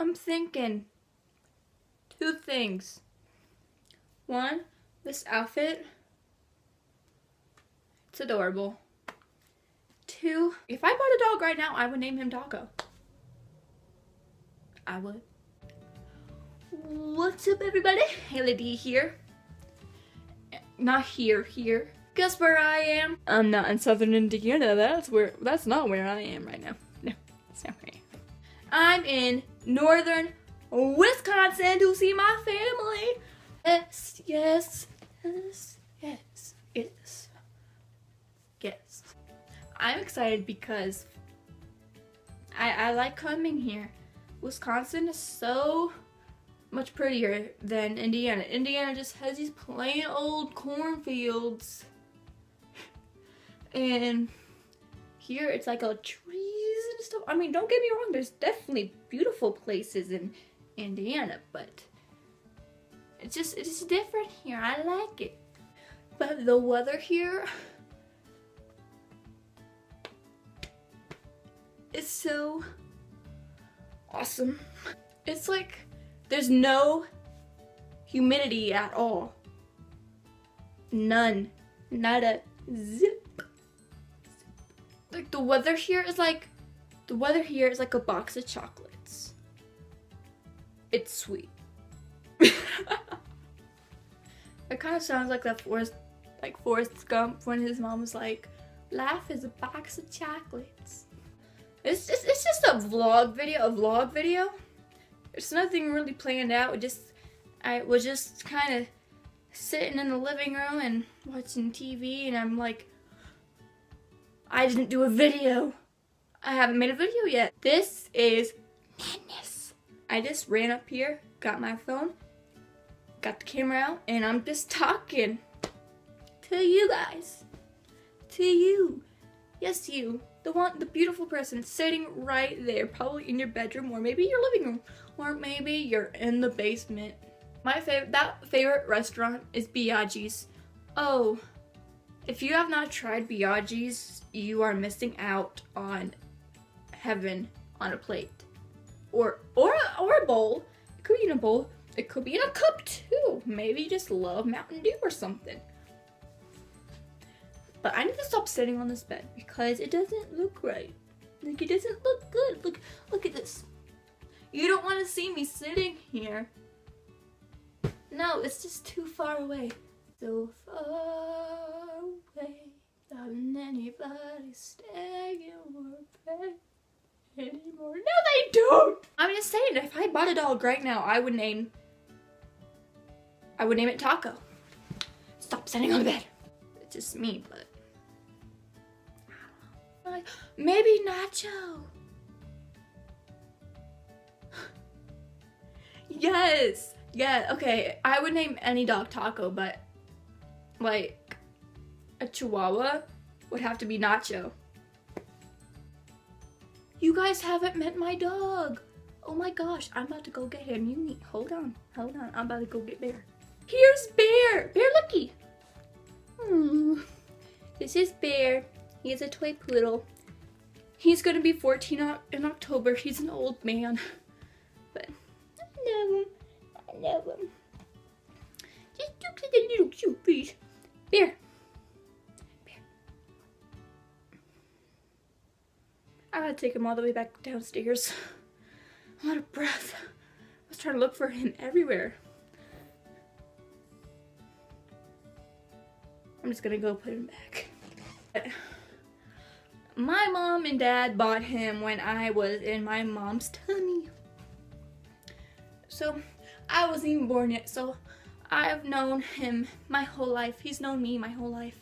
I'm thinking two things. One, this outfit. It's adorable. Two, if I bought a dog right now, I would name him Taco. I would. What's up everybody? Haley D here. Not here, here. Guess where I am? I'm not in southern Indiana. That's where that's not where I am right now. No, that's not where I am. I'm in northern Wisconsin to see my family. Yes, yes, yes, yes, yes. Yes. I'm excited because I, I like coming here. Wisconsin is so much prettier than Indiana. Indiana just has these plain old cornfields. and here it's like a trees stuff. I mean, don't get me wrong, there's definitely beautiful places in Indiana, but it's just it's different here. I like it. But the weather here is so awesome. It's like there's no humidity at all. None. Not a zip. Like the weather here is like the weather here is like a box of chocolates. It's sweet. it kind of sounds like that Forrest like Forrest Gump when his mom was like, life is a box of chocolates. It's just it's just a vlog video, a vlog video. There's nothing really planned out. Just I was just kind of sitting in the living room and watching TV, and I'm like, I didn't do a video. I haven't made a video yet. This is madness. I just ran up here, got my phone, got the camera out, and I'm just talking to you guys. To you. Yes, you the one, the beautiful person sitting right there, probably in your bedroom or maybe your living room, or maybe you're in the basement. My favorite, that favorite restaurant is Biaggi's. Oh, if you have not tried Biaggi's, you are missing out on heaven on a plate, or or or a bowl. It could be in a bowl. It could be in a cup too. Maybe you just love Mountain Dew or something. But I need to stop sitting on this bed because it doesn't look right. Like it doesn't look good. Look, look at this. You don't want to see me sitting here. No, it's just too far away. So far away. Doesn't anybody stay in bed anymore? No, they don't. I'm just saying, if I bought a dog right now, I would name. I would name it Taco. Stop sitting on the bed. It's just me, but maybe Nacho. yes. Yeah, okay. I would name any dog Taco, but like a Chihuahua would have to be Nacho. You guys haven't met my dog. Oh my gosh, I'm about to go get him. You need, hold on, hold on. I'm about to go get Bear. Here's Bear. Bear Looky. Hmm. This is Bear. He is a toy poodle. He's gonna be 14 in October. He's an old man. But I love him. I love him. Just look at the little. Bear. Bear. I gotta take him all the way back downstairs. I'm out of breath. I was trying to look for him everywhere. I'm just gonna go put him back my mom and dad bought him when I was in my mom's tummy. So I wasn't even born yet, so I've known him my whole life. He's known me my whole life.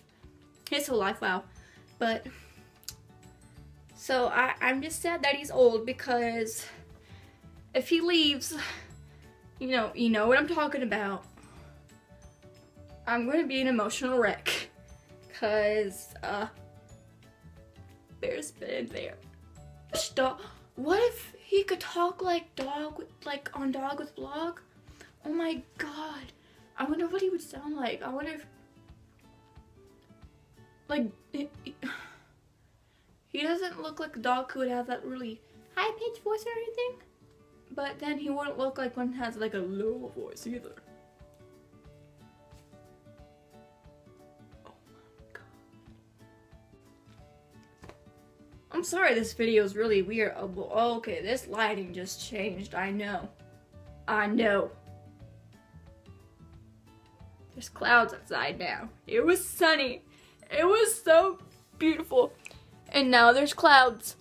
His whole life, wow. But so I, I'm just sad that he's old because if he leaves, you know, you know what I'm talking about. I'm gonna be an emotional wreck. Cause uh Bear's been there. Stop. What if he could talk like dog, like on Dog with Blog? Oh my god. I wonder what he would sound like. I wonder if, like, it, it, he doesn't look like a dog who would have that really high pitched voice or anything. but then he wouldn't look like one has like a low voice either. Oh my god. I'm sorry this video is really weird. Oh, okay, this lighting just changed. I know. I know. There's clouds outside now. It was sunny. It was so beautiful. And now there's clouds.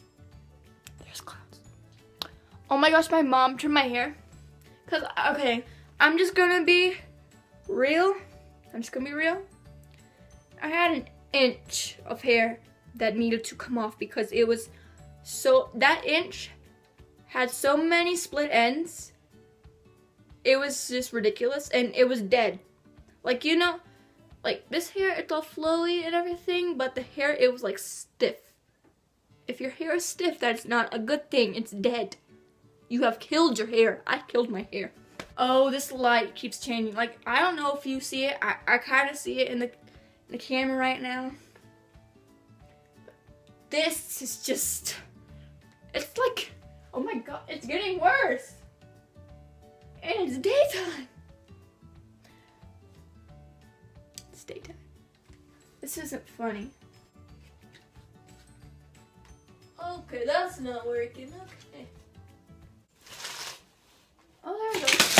There's clouds. Oh my gosh, my mom trimmed my hair. Cause, okay, I'm just gonna be real. I'm just gonna be real. I had an inch of hair that needed to come off because it was so, that inch had so many split ends. It was just ridiculous and it was dead. Like, you know, like this hair, it's all flowy and everything, but the hair, it was like stiff. If your hair is stiff, that's not a good thing. It's dead. You have killed your hair. I killed my hair. Oh, this light keeps changing. Like, I don't know if you see it. I, I kind of see it in the, the camera right now. This is just, it's like, oh my god, it's getting worse. And it's daytime. It's daytime. This isn't funny. Okay, that's not working. Okay. Oh, there we go.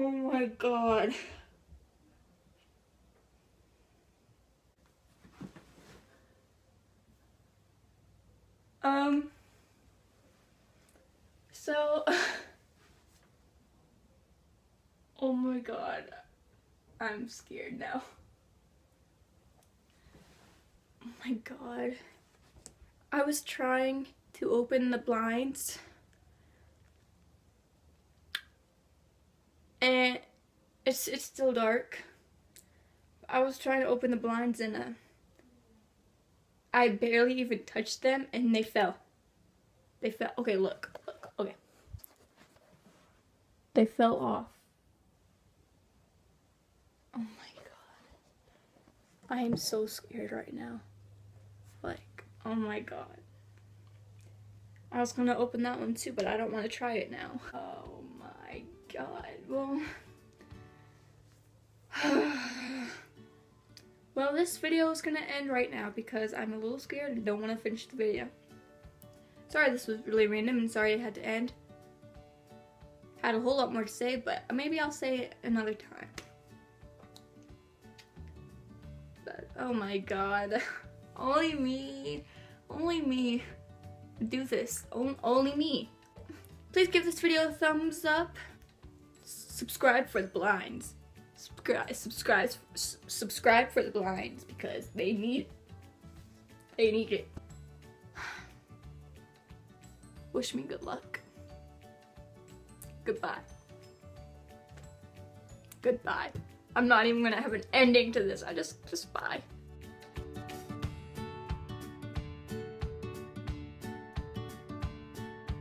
Oh my god. Um, so, oh my god, I'm scared now. Oh my god. I was trying to open the blinds and it's it's still dark. I was trying to open the blinds and uh, I barely even touched them and they fell. They fell. Okay, look, look. Okay, they fell off. Oh my god, I am so scared right now. Like, oh my god. I was gonna open that one too, but I don't want to try it now. Oh my god. Well, well, this video is gonna end right now because I'm a little scared and don't want to finish the video. Sorry this was really random and sorry it had to end. Had a whole lot more to say, but maybe I'll say it another time. Oh my god. only me, only me do this. Only me. Please give this video a thumbs up subscribe for the blinds. Subscribe, subscribe, subscribe for the blinds because they need, they need it. Wish me good luck. Goodbye. Goodbye. I'm not even gonna have an ending to this. I just, just bye.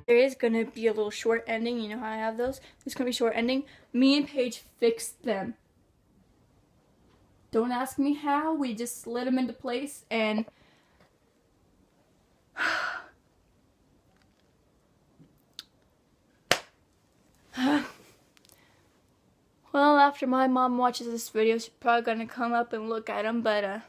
There is gonna be a little short ending. You know how I have those? There's gonna be short ending. Me and Paige fixed them. Don't ask me how. We just slid them into place and well, after my mom watches this video, she's probably gonna come up and look at them, but uh